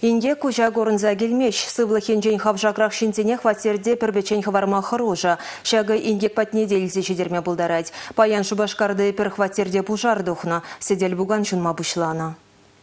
Инде кужа горынза келмеш, сывлы хенжен хавжакрак шинцене хватерде пербечен хаварма хорожа. Шагы индек патне делзе шедерме булдарать. Паян шубашкарды пер хватерде пужар духна. Седел буган чунма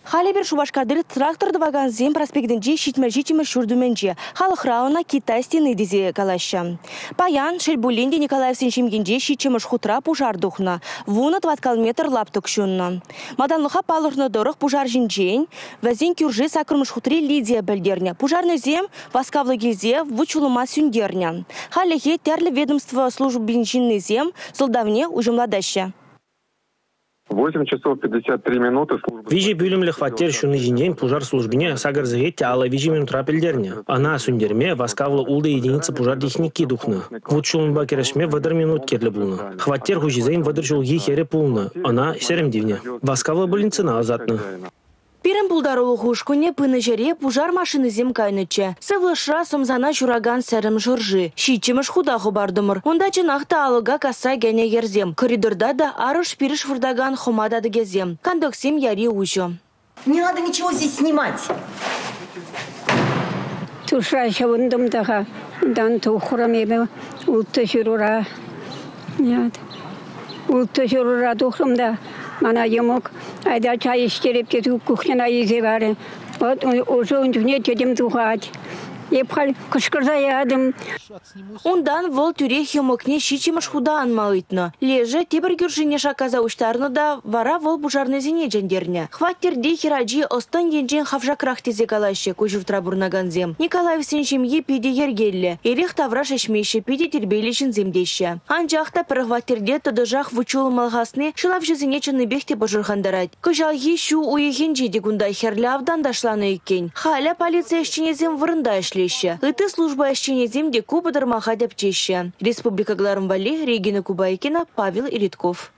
бушлана. Халибер Шубашкадыр тракторды ваган зем проспектінже шитмер житимер шүрдіменже. Халық рауна Китай стены дизе калаща. Паян Шельбулинде Николаев сеншимгенже шитчемір хутра пужар духна. Вуна 20 метр лаптық шүнна. Маданлыха палырны дорық пужар жинжен, вәзен кюржи сакырмыш хутри Лидия бәлдерне. Пужарны зем васкавлы гезе вучулыма сүндерне. Халихе терлі ведомство служб бенжинный зем солдавне ужымладаща. 8 часов 53 минуты служба. Вижи бюлемлі хваттер шуны жинжен пужар службине сагар зігетте ала вижи минут рапелдерне. Ана сүндерме васкавлы улды единицы пужар техники духны. Вот шулынба керешме вадыр минут керлі булны. Хваттер хужизейн вадыр жолги хере пулны. Ана серем дивне. Васкавлы былинцына азатны. Пирен пулдарулы хушкуне пыны жере пужар машины зем кайнычче. Сывлышра сомзана чураган сәрім жыржы. Шичіміш худаху бардымыр. Онда чынақта алыга каса гәне ерзем. Коридорда да арыш пириш вурдаган хомадады гезем. Кандоксим яри ужо. Не надо ничего здесь снимать. Туша шавындым даға. Дан тухрам еме улты жүрура. Нет. Улты жүрура тухрымда. Мана емок. Айда чай іштереп кету кухняна езе бары. Вот уже үндіне тедім тухать. Ундан вол тюре хемокне шичимыш худа анмалытны. Леже тебір гюржине шаказа уштарны да вара вол бужарны зене жендерне. Хваттерде хираджи остан енжен хавжакрах тезе калаще кужуртра бурнаганзем. Николаев сеншемге пиде ергелле. Эрех тавра шешмеше пиде тербейлешін земдеще. Анжақта пір хваттерде тыдыжақ вучулы малғасны шылав жезіне чыны бехте божырхандарать. Кыжалги шу уехен жеде гунда херлі авдан дашланы екен. Халя полиция ішченезем училище. Ыты служба ощущение Куба Кубадар Махадябчища. Республика Гларамбали, Регина Кубайкина, Павел Иритков.